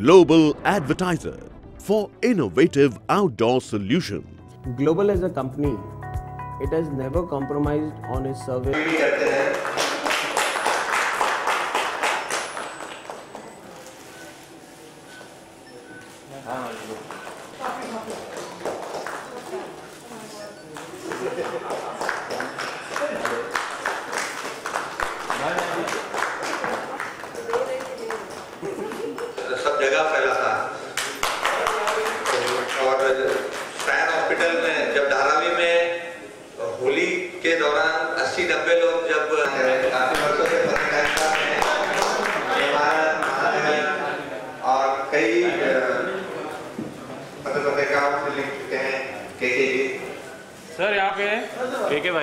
global advertiser for innovative outdoor solutions. Global as a company, it has never compromised on its service.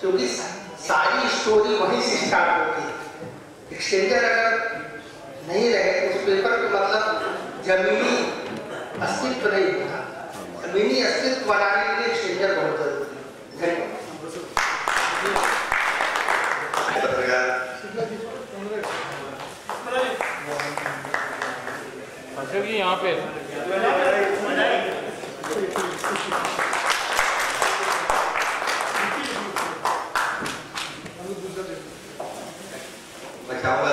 क्योंकि सारी story वहीं से start होती है। Exchanger अगर नहीं रहे तो उस पेपर का मतलब जमीनी अस्तित्व नहीं होता। जमीनी अस्तित्व बनाने के लिए एक्सचेंजर बहुत ज़रूरी है। धन्यवाद अशोक जी, यहाँ पे। चाहूँगा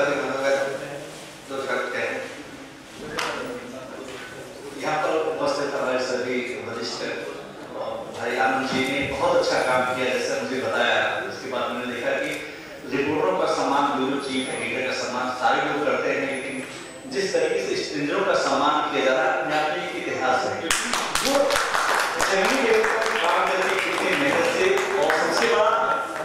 कि बहुत अच्छा जैसे मुझे बताया। देखा कि रिपोर्टरों का सम्मान का सम्मान सारे लोग करते हैं, लेकिन जिस तरीके से का सम्मान किया जा रहा है जमीनी लेवल पर काम करके कितने मेहनत से और सबसे बड़ा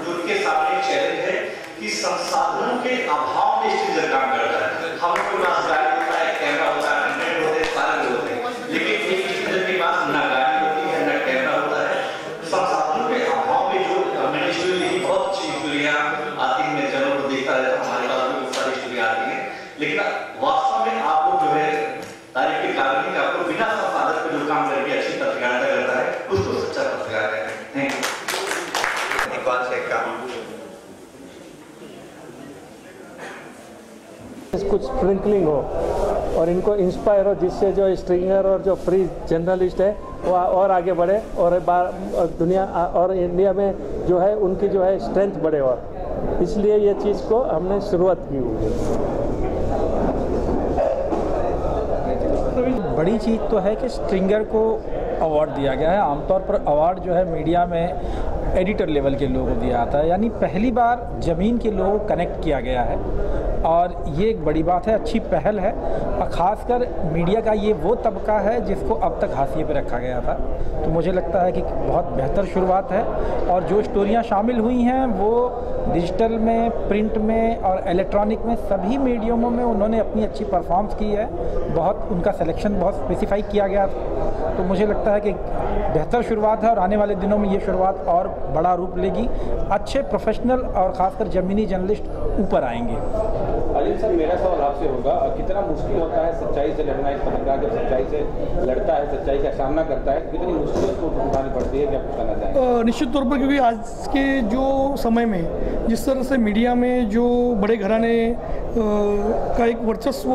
जो उनके सामने चैलेंज है कि संसाधनों के अभाव में स्ट्रेंजर काम करता है। हम लोग के पास गाड़ी होता है कैमरा होता है इंटरनेट होते हैं सारे लोग होते हैं लेकिन एक स्ट्रेंजर के पास ना गाड़ी होती है ना कैमरा होता है संसाधनों के अभाव में जो मैंने स्टोरी लिखी बहुत अच्छी स्टोरियाँ आती हैं मैं जनों को देखता रहता हूँ हमारे पास भी बहुत सारी स्टोरी आती हैं लेकिन वास्तव में आप लोग जो है तारीफ़ के काबिल नहीं कि आप लोग बिना संसाधन पे जो काम करके अच्छी पत्रकारिता करता है उसको सच्चा पत्रकार है थैंक यू कौन से काम कुछ स्प्रिंकलिंग हो और इनको इंस्पायर हो, जिससे जो स्ट्रिंगर और जो फ्री जर्नलिस्ट है, वो और आगे बढ़े और दुनिया और इंडिया में जो है, उनकी जो है स्ट्रेंथ बढ़े और। इसलिए ये चीज़ को हमने शुरुआत की हुई बड़ी चीज़ तो है कि स्ट्रिंगर को अवार्ड दिया गया है। आमतौर पर अवार्ड जो है मीडिया में एडिटर लेवल के लोगों को दिया जाता है। यानी पहली बार ज़मीन के लोगों को कनेक्ट किया गया है। और ये एक बड़ी बात है अच्छी पहल है। और ख़ासकर मीडिया का ये वो तबका है जिसको अब तक हाशिए पर रखा गया था। तो मुझे लगता है कि बहुत बेहतर शुरुआत है और जो स्टोरियाँ शामिल हुई हैं, वो डिजिटल में, प्रिंट में और इलेक्ट्रॉनिक में सभी मीडियमों में उन्होंने अपनी अच्छी परफॉर्मेंस की है। बहुत उनका सिलेक्शन बहुत स्पेसिफाई किया गया था। तो मुझे लगता है कि बेहतर शुरुआत है और आने वाले दिनों में ये शुरुआत और बड़ा रूप लेगी। अच्छे प्रोफेशनल और ख़ासकर ज़मीनी जर्नलिस्ट ऊपर आएँगे। अजीत सर, मेरा सवाल आपसे होगा कितना मुश्किल होता है सच्चाई से लड़ना? एक पत्रकार जब सच्चाई से लड़ता है, सच्चाई का सामना करता है, कितनी मुश्किल उसको उठानी पड़ती है, क्या कुछ चाहिए निश्चित तौर पर, क्योंकि आज के जो समय में, जिस तरह से मीडिया में जो बड़े घराने का एक वर्चस्व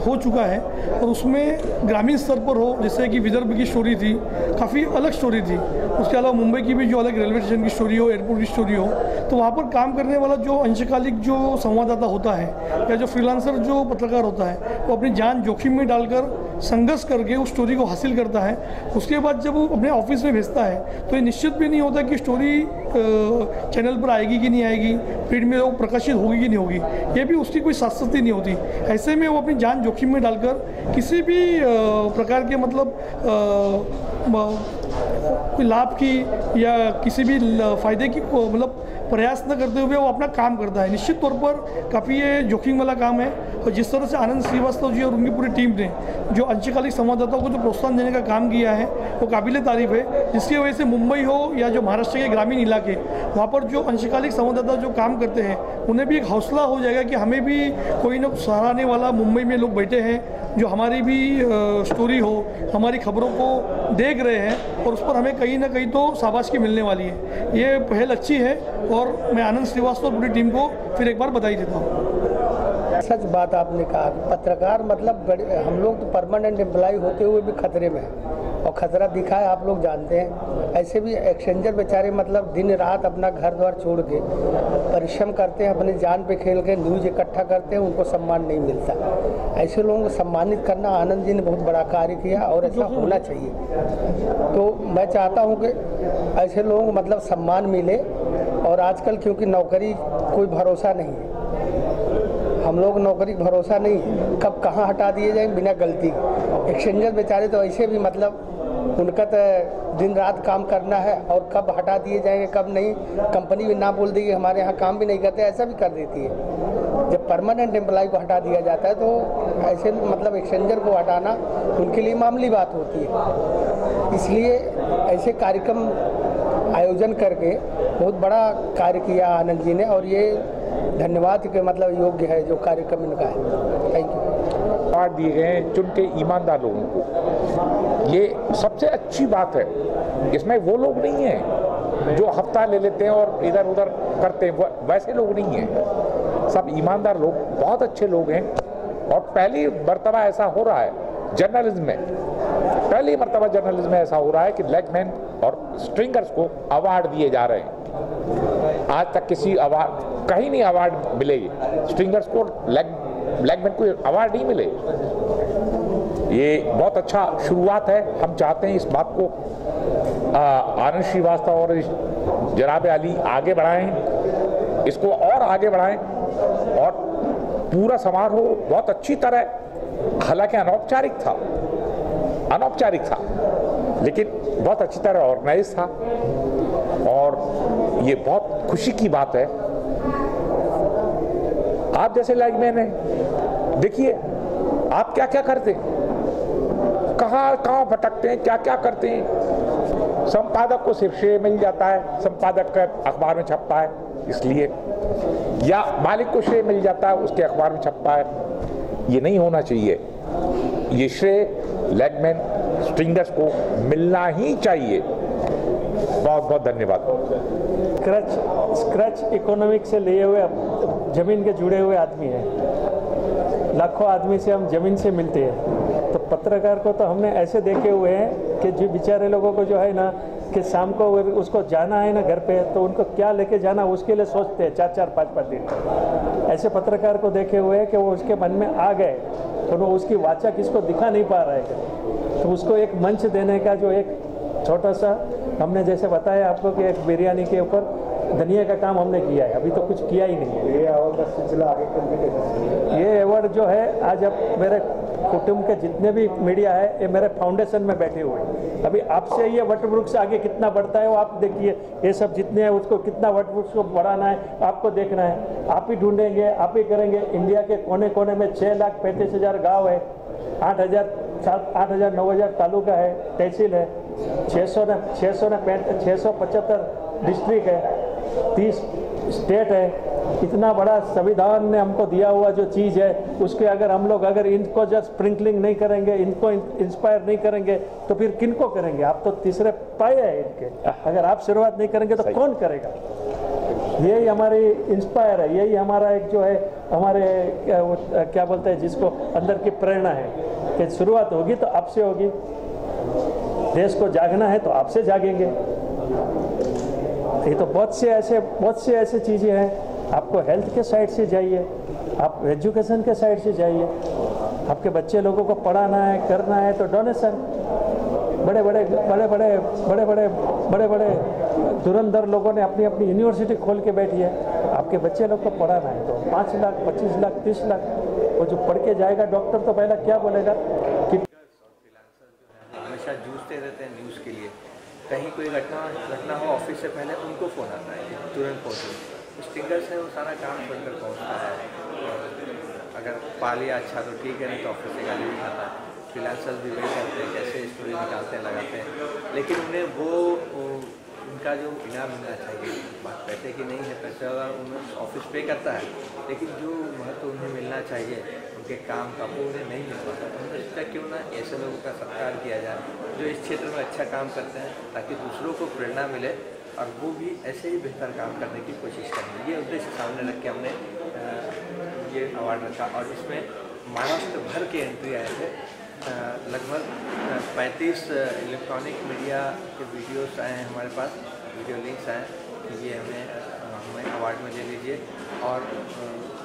हो चुका है और उसमें ग्रामीण स्तर पर हो, जैसे कि विदर्भ की स्टोरी थी, काफ़ी अलग स्टोरी थी। उसके अलावा मुंबई की भी जो अलग रेलवे स्टेशन की स्टोरी हो एयरपोर्ट की स्टोरी हो तो वहाँ पर काम करने वाला जो अंशकालिक जो संवाददाता होता है या जो फ्रीलांसर जो पत्रकार होता है, वो अपनी जान जोखिम में डालकर संघर्ष करके उस स्टोरी को हासिल करता है। उसके बाद जब वो अपने ऑफ़िस में भेजता है तो ये निश्चित भी नहीं होता कि स्टोरी चैनल पर आएगी कि नहीं आएगी प्रिंट में वो प्रकाशित होगी कि नहीं होगी, ये भी उसकी कोई शाश्वती नहीं होती। ऐसे में वो अपनी जान जोखिम में डालकर किसी भी प्रकार के मतलब लाभ की या किसी भी फ़ायदे की मतलब प्रयास न करते हुए वो अपना काम करता है। निश्चित तौर पर काफ़ी ये जोखिम वाला काम है। और जिस तरह से आनंद श्रीवास्तव जी और उनकी पूरी टीम ने जो अंशकालिक संवाददाताओं को जो प्रोत्साहन देने का काम किया है, वो काबिल तारीफ़ है। जिसकी वजह से मुंबई हो या जो महाराष्ट्र के ग्रामीण इलाके, वहाँ पर जो अंशकालिक संवाददाता जो काम करते हैं, उन्हें भी एक हौसला हो जाएगा कि हमें भी कोई ना सराहने वाला मुंबई में लोग बैठे हैं, जो हमारी भी स्टोरी हो, हमारी खबरों को देख रहे हैं और उस पर हमें कहीं ना कहीं तो शाबाश की मिलने वाली है। ये पहल अच्छी है और मैं आनंद श्रीवास्तव और पूरी टीम को फिर एक बार बधाई देता हूँ। सच बात आपने कहा पत्रकार मतलब हम लोग तो परमानेंट एम्प्लॉय होते हुए भी खतरे में हैं। और खतरा दिखा है आप लोग जानते हैं। ऐसे भी एक्सचेंजर बेचारे मतलब दिन रात अपना घर द्वार छोड़ के परिश्रम करते हैं अपनी जान पे खेल के न्यूज़ इकट्ठा करते हैं उनको सम्मान नहीं मिलता। ऐसे लोगों को सम्मानित करना आनंद जी ने बहुत बड़ा कार्य किया और ऐसा होना चाहिए। तो मैं चाहता हूँ कि ऐसे लोगों को मतलब सम्मान मिले और आजकल क्योंकि नौकरी कोई भरोसा नहीं है। हम लोग नौकरी भरोसा नहीं, कब कहाँ हटा दिए जाएँगे बिना गलती एक्सचेंजर बेचारे तो ऐसे भी मतलब उनका तो दिन रात काम करना है और कब हटा दिए जाएँगे, कब नहीं कंपनी भी ना बोल देगी, हमारे यहाँ काम भी नहीं करते, ऐसा भी कर देती है। जब परमानेंट एम्प्लॉय को हटा दिया जाता है तो ऐसे मतलब एक्सचेंजर को हटाना उनके लिए मामूली बात होती है। इसलिए ऐसे कार्यक्रम आयोजन करके बहुत बड़ा कार्य किया आनंद जी ने और ये धन्यवाद के मतलब योग्य है जो कार्यक्रम इनका है। थैंक यू अवार्ड दिए गए हैं चुन के ईमानदार लोगों को। ये सबसे अच्छी बात है। इसमें वो लोग नहीं हैं जो हफ़्ता ले लेते हैं और इधर उधर करते हैं। वैसे लोग नहीं हैं। सब ईमानदार लोग, बहुत अच्छे लोग हैं। और पहली मरतबा ऐसा हो रहा है, जर्नलिज्म में। पहली मरतबा जर्नलिज्म में ऐसा हो रहा है कि लेगमैन और स्ट्रिंगर्स को अवार्ड दिए जा रहे हैं। आज तक किसी अवार्ड कहीं नहीं अवार्ड मिले। स्ट्रिंगर्स को लेग लेगमैन को अवार्ड नहीं मिले। ये बहुत अच्छा शुरुआत है। हम चाहते हैं इस बात को आनंद श्रीवास्तव और जनाब अली आगे बढ़ाएँ, इसको और आगे बढ़ाएँ और पूरा समारोह बहुत अच्छी तरह, हालाँकि अनौपचारिक था अनौपचारिक था, लेकिन बहुत अच्छी तरह ऑर्गेनाइज था और ये बहुत खुशी की बात है। आप जैसे लाइकमैन हैं। देखिए, आप क्या क्या करते कहाँ कहाँ भटकते हैं? क्या क्या करते हैं? संपादक को सिर्फ़ श्रेय मिल जाता है, संपादक का अखबार में छपता है, इसलिए। या मालिक को श्रेय मिल जाता है, उसके अखबार में छपता है। ये नहीं होना चाहिए। ये श्रेय लेगमैन स्ट्रिंगर्स को मिलना ही चाहिए। बहुत बहुत धन्यवाद। स्क्रैच स्क्रैच इकोनॉमिक से लिए हुए ज़मीन के जुड़े हुए आदमी हैं। लाखों आदमी से हम ज़मीन से मिलते हैं। तो पत्रकार को तो हमने ऐसे देखे हुए हैं कि जो बेचारे लोगों को जो है ना, कि शाम को उसको जाना है ना घर पे तो उनको क्या लेके जाना, उसके लिए सोचते हैं चार चार, पाँच पाँच दिन। ऐसे पत्रकार को देखे हुए हैं कि वो उसके मन में आ गए तो वो उसकी वाचा किसको दिखा नहीं पा रहा है। तो उसको एक मंच देने का जो एक छोटा सा हमने जैसे बताया आपको कि एक बिरयानी के ऊपर धनिया का काम हमने किया है अभी तो कुछ किया ही नहीं है। ये अवार्ड का सिलसिला आगे ये अवार्ड जो है आज अब मेरे कुटुंब के जितने भी मीडिया है ये मेरे फाउंडेशन में बैठे हुए हैं। अभी आपसे ये वट वृक्ष आगे कितना बढ़ता है वो आप देखिए। ये सब जितने हैं उसको कितना वट वृक्ष को बढ़ाना है आपको देखना है। आप ही ढूंढेंगे आप ही करेंगे। इंडिया के कोने कोने में छः लाख पैंतीस हज़ार गाँव है। आठ हज़ार सात आठ हज़ार नौ हज़ार तालुका है तहसील है। छः सौ ने छः सौ छः सौ पचहत्तर डिस्ट्रिक्ट है तीस स्टेट है। इतना बड़ा संविधान ने हमको दिया हुआ जो चीज़ है उसके अगर हम लोग अगर इनको जस्ट स्प्रिंकलिंग नहीं करेंगे इनको इंस्पायर नहीं करेंगे तो फिर किनको करेंगे? आप तो तीसरे पाए हैं इनके। अगर आप शुरुआत नहीं करेंगे तो कौन करेगा? यही हमारी इंस्पायर है यही हमारा एक जो है हमारे क्या, क्या बोलते हैं जिसको अंदर की प्रेरणा है। कि शुरुआत होगी तो आपसे होगी। देश को जागना है तो आपसे जागेंगे। ये तो बहुत से ऐसे, बहुत से ऐसे चीज़ें हैं। आपको हेल्थ के साइड से जाइए, आप एजुकेशन के साइड से जाइए। आपके बच्चे लोगों को पढ़ाना है, करना है तो डोनेशन बड़े बड़े बड़े बड़े बड़े बड़े बड़े बड़े धुरंधर लोगों ने अपनी अपनी यूनिवर्सिटी खोल के बैठी है। आपके बच्चे लोग को पढ़ाना है तो पाँच लाख, पच्चीस लाख, तीस लाख, वो जो पढ़ के जाएगा डॉक्टर तो पहला क्या बोलेगा कि हमेशा जूझते रहते हैं न्यूज़ के लिए कहीं कोई घटना घटना हो ऑफ़िस से पहले उनको फ़ोन आता है तुरंत पहुँचो स्टिंगर से वो सारा काम छोड़कर पहुँचता है। अगर पा लिया अच्छा तो ठीक है नहीं तो ऑफ़िस से गाली भी खाता है। फ्रीलांसर्स भी वही करते हैं कैसे स्टोरी निकालते हैं लगाते हैं। लेकिन उन्हें वो, उनका जो इनाम मिलना चाहिए बात पैसे की नहीं है पैसे अगर उन्हें ऑफ़िस पे करता है। लेकिन जो महत्व उन्हें मिलना चाहिए उनके काम का उन्हें नहीं मिल पाता। तो सोचा, क्यों ना ऐसे लोगों का सत्कार किया जाए, जो इस क्षेत्र में अच्छा काम करते हैं, ताकि दूसरों को प्रेरणा मिले और वो भी ऐसे ही बेहतर काम करने की कोशिश करें। ये उद्देश्य सामने रख के हमने ये अवार्ड रखा। और इसमें महाराष्ट्र भर के एंट्री आए थे। लगभग 35 इलेक्ट्रॉनिक मीडिया के वीडियोस आए हैं हमारे पास वीडियो लिंक्स आए कि ये हमें हमें अवार्ड में ले लीजिए और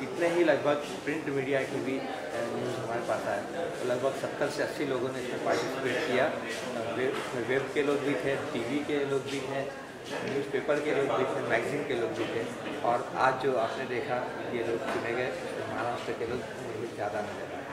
इतने ही लगभग प्रिंट मीडिया की भी न्यूज़ हमारे पास आए। तो लगभग 70 से 80 लोगों ने इसमें पार्टिसिपेट किया। वेब वेब के लोग भी थे टीवी के लोग भी थे न्यूज़पेपर के लोग भी थे मैगजीन के लोग भी थे। और आज जो आपने देखा, ये लोग चुने गए, महाराष्ट्र के लोग ज़्यादा नज़र आए।